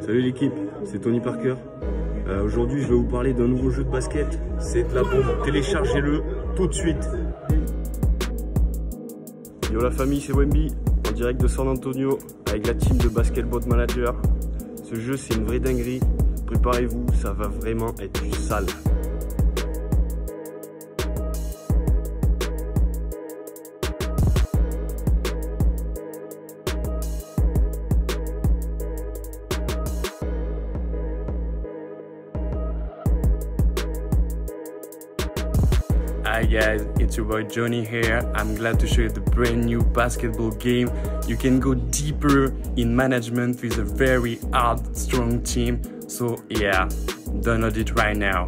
Salut l'équipe, c'est Tony Parker. Euh, Aujourd'hui, je vais vous parler d'un nouveau jeu de basket. C'est de la bombe. Téléchargez-le tout de suite. Yo la famille, c'est Wemby, en direct de San Antonio, avec la team de Basketball Manager. Ce jeu, c'est une vraie dinguerie. Préparez-vous, ça va vraiment être sale. Hi guys, it's your boy Johnny here. I'm glad to show you the brand new basketball game. You can go deeper in management with a very hard, strong team. So yeah, download it right now.